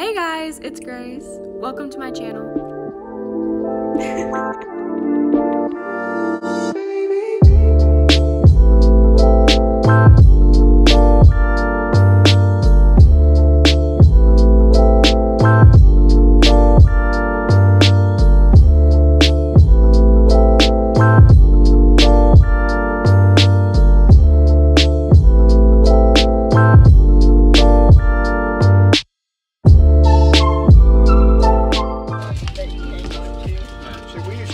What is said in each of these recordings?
Hey guys, it's Grace. Welcome to my channel.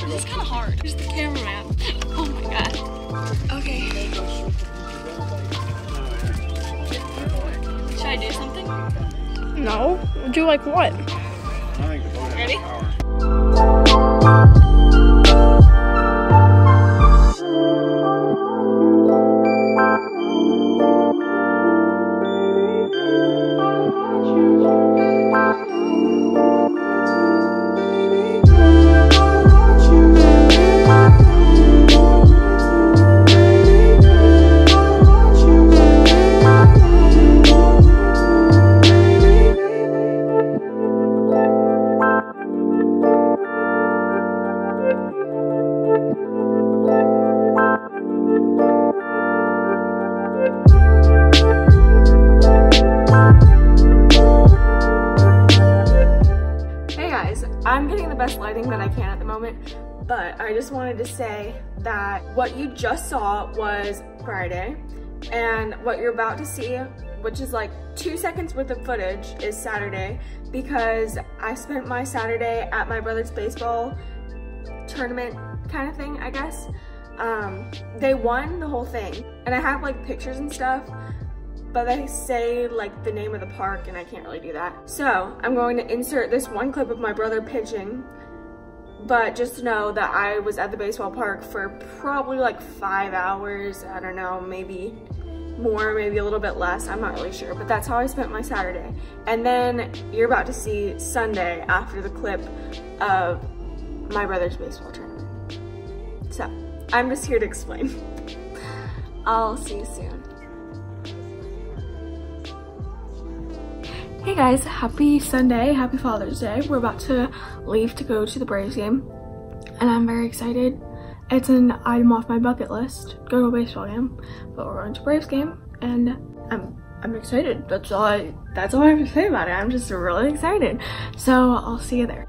It's kind of hard. Who's the cameraman? Oh my god. Okay. Should I do something? No. Do like what? Ready? I'm getting the best lighting that I can at the moment, but I just wanted to say that what you just saw was Friday, and what you're about to see, which is like two seconds worth of footage, is Saturday, because I spent my Saturday at my brother's baseball tournament kind of thing, I guess. Um, they won the whole thing, and I have like pictures and stuff, but they say like the name of the park and I can't really do that. So I'm going to insert this one clip of my brother pitching, but just know that I was at the baseball park for probably like five hours. I don't know, maybe more, maybe a little bit less. I'm not really sure, but that's how I spent my Saturday. And then you're about to see Sunday after the clip of my brother's baseball tournament. So I'm just here to explain. I'll see you soon. Hey guys, happy Sunday, happy Father's Day. We're about to leave to go to the Braves game and I'm very excited. It's an item off my bucket list, go to a baseball game, but we're going to Braves game and I'm I'm excited. That's all I that's all I have to say about it. I'm just really excited. So I'll see you there.